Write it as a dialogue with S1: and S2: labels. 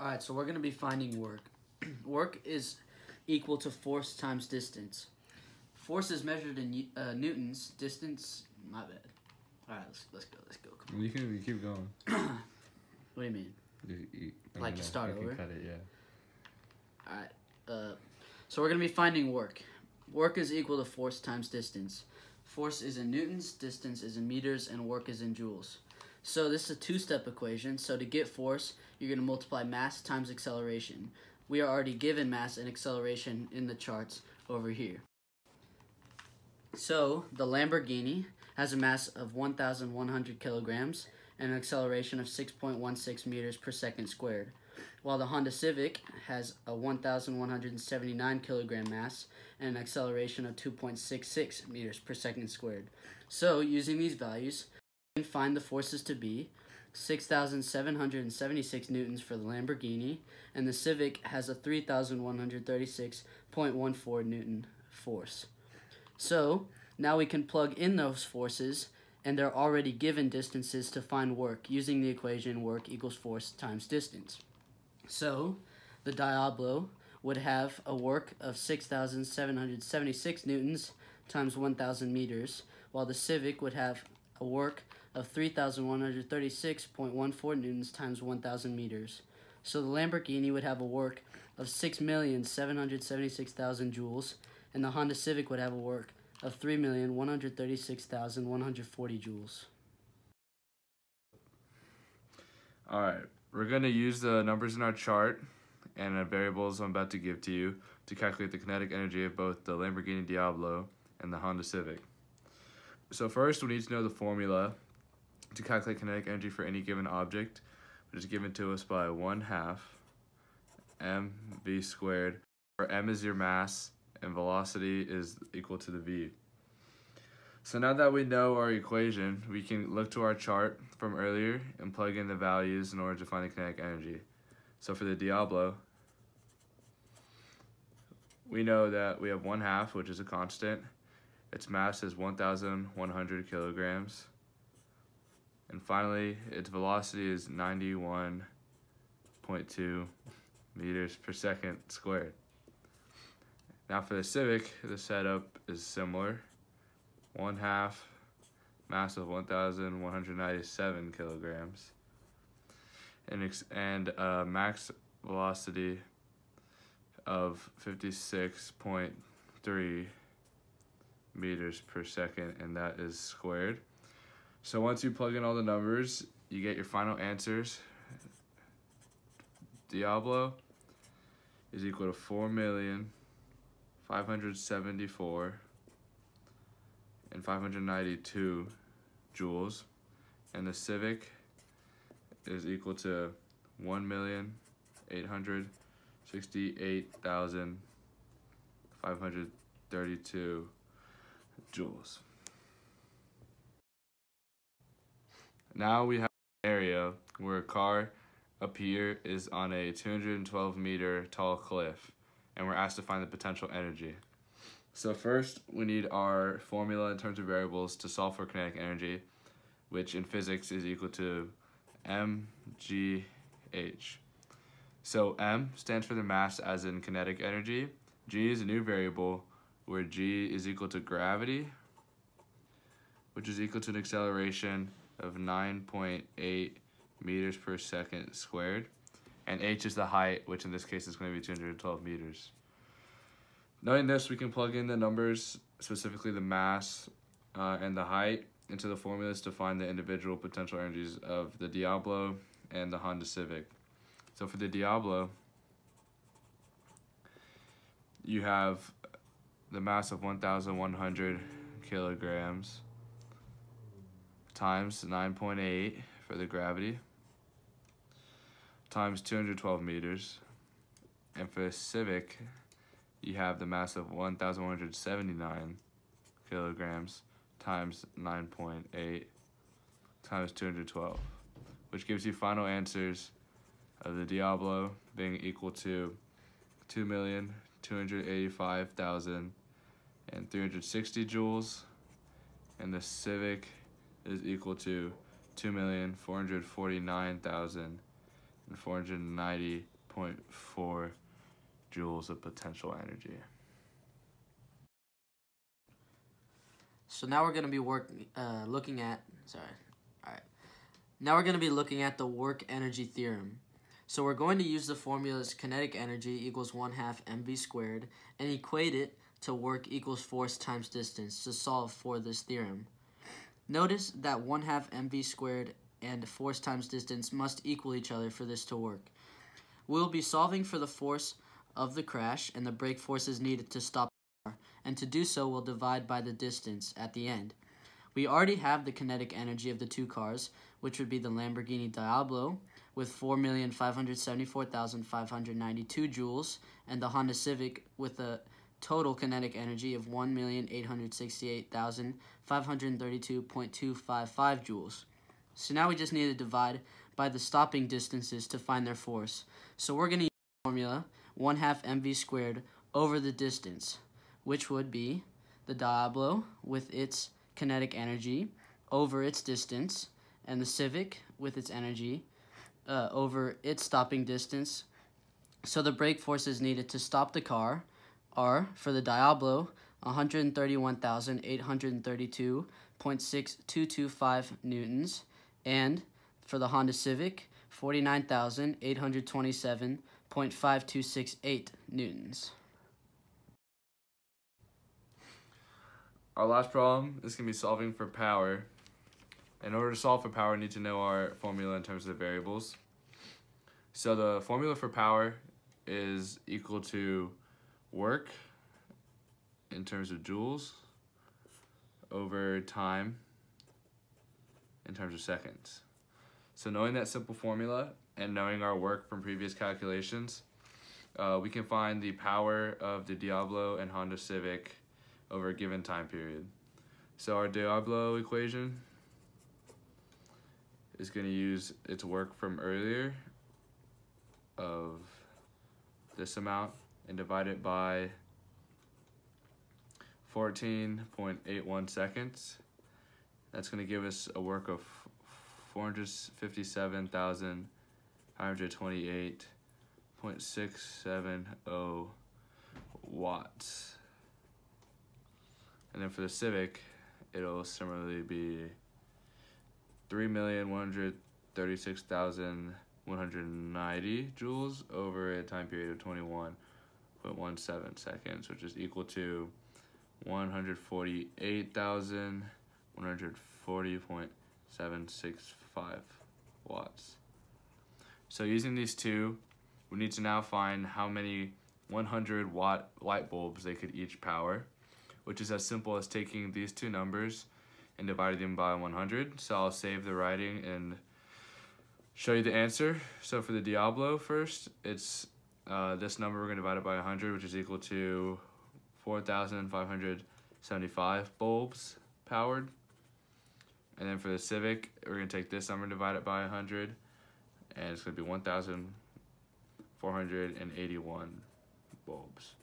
S1: Alright, so we're going to be finding work. work is equal to force times distance. Force is measured in uh, newtons. Distance, my bad. Alright, let's, let's go, let's go.
S2: Come you can you keep going.
S1: what do you mean?
S2: You, you,
S1: like to start over?
S2: cut it, yeah.
S1: Alright, uh, so we're going to be finding work. Work is equal to force times distance. Force is in newtons, distance is in meters, and work is in joules. So this is a two-step equation. So to get force, you're going to multiply mass times acceleration. We are already given mass and acceleration in the charts over here. So the Lamborghini has a mass of 1,100 kilograms and an acceleration of 6.16 meters per second squared, while the Honda Civic has a 1,179 kilogram mass and an acceleration of 2.66 meters per second squared. So using these values, find the forces to be 6,776 newtons for the Lamborghini, and the Civic has a 3,136.14 newton force. So, now we can plug in those forces, and they're already given distances to find work using the equation work equals force times distance. So, the Diablo would have a work of 6,776 newtons times 1,000 meters, while the Civic would have a work of 3,136.14 newtons times 1,000 meters. So the Lamborghini would have a work of 6,776,000 joules, and the Honda Civic would have a work of 3,136,140 joules.
S2: All right, we're going to use the numbers in our chart and the variables I'm about to give to you to calculate the kinetic energy of both the Lamborghini Diablo and the Honda Civic. So first, we need to know the formula to calculate kinetic energy for any given object, which is given to us by 1 half mv squared, where m is your mass and velocity is equal to the v. So now that we know our equation, we can look to our chart from earlier and plug in the values in order to find the kinetic energy. So for the Diablo, we know that we have 1 half, which is a constant. Its mass is 1,100 kilograms. And finally, its velocity is 91.2 meters per second squared. Now for the Civic, the setup is similar. One half, mass of 1,197 kilograms, and, and uh, max velocity of 56.3 meters per second, and that is squared. So once you plug in all the numbers, you get your final answers. Diablo is equal to 4 million 574 and 592 joules and the Civic is equal to 1 million 868,532 joules. Now we have an area where a car up here is on a 212 meter tall cliff and we're asked to find the potential energy. So first we need our formula in terms of variables to solve for kinetic energy which in physics is equal to mgh. So m stands for the mass as in kinetic energy. g is a new variable where g is equal to gravity which is equal to an acceleration of 9.8 meters per second squared. And h is the height, which in this case is going to be 212 meters. Knowing this, we can plug in the numbers, specifically the mass uh, and the height, into the formulas to find the individual potential energies of the Diablo and the Honda Civic. So for the Diablo, you have the mass of 1,100 kilograms times 9.8 for the gravity times 212 meters. And for the Civic, you have the mass of 1,179 kilograms times 9.8 times 212, which gives you final answers of the Diablo being equal to 2,285,360 joules, and the Civic is equal to 2,449,490.4 joules of potential energy.
S1: So now we're going to be working, uh, looking at, sorry, all right. Now we're going to be looking at the work energy theorem. So we're going to use the formulas kinetic energy equals 1 half mv squared and equate it to work equals force times distance to solve for this theorem. Notice that 1 half mv squared and force times distance must equal each other for this to work. We'll be solving for the force of the crash and the brake forces needed to stop the car, and to do so we'll divide by the distance at the end. We already have the kinetic energy of the two cars, which would be the Lamborghini Diablo with 4,574,592 joules and the Honda Civic with a total kinetic energy of 1,868,532.255 joules. So now we just need to divide by the stopping distances to find their force. So we're going to use the formula 1 half mv squared over the distance, which would be the Diablo with its kinetic energy over its distance, and the Civic with its energy uh, over its stopping distance. So the brake forces needed to stop the car are for the Diablo 131,832.6225 newtons and for the Honda Civic 49,827.5268 newtons.
S2: Our last problem is going to be solving for power. In order to solve for power, we need to know our formula in terms of the variables. So the formula for power is equal to work in terms of joules over time in terms of seconds. So knowing that simple formula and knowing our work from previous calculations, uh, we can find the power of the Diablo and Honda Civic over a given time period. So our Diablo equation is going to use its work from earlier of this amount and divide it by 14.81 seconds. That's going to give us a work of 457,528.670 watts. And then for the Civic, it'll similarly be 3,136,190 joules over a time period of 21.17 seconds, which is equal to 148,140.765 watts. So using these two, we need to now find how many 100 watt light bulbs they could each power, which is as simple as taking these two numbers and dividing them by 100. So I'll save the writing and show you the answer. So for the Diablo first, it's uh, this number we're going to divide it by 100, which is equal to 4,575 bulbs powered. And then for the Civic, we're going to take this number and divide it by 100, and it's going to be 1,481 bulbs.